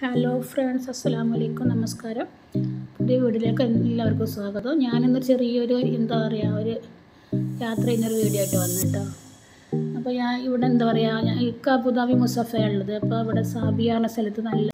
Hello friends അസ്സലാമു അലൈക്കും നമസ്കാരം പുതിയ വീഡിയോയിലേക്ക് എല്ലാവർക്കും സ്വാഗതം. ഞാനിന്ന് ചെറിയൊരു എന്താ പറയുക ഒരു യാത്ര ചെയ്യുന്നൊരു വീഡിയോ ആയിട്ട് വന്നു കേട്ടോ. അപ്പോൾ ഞാൻ ഇവിടെ എന്താ പറയുക ഞാൻ ഇക്ക അബുദാബി മുസഫയുള്ളത് അപ്പോൾ ഇവിടെ സാബിയ എന്ന സ്ഥലത്ത് നല്ല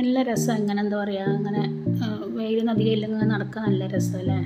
നല്ല രസം. ഇങ്ങനെ എന്താ പറയുക അങ്ങനെ വെയിലൊന്നും അധികം ഇല്ലെങ്കിൽ നടക്കാൻ നല്ല രസമല്ലേ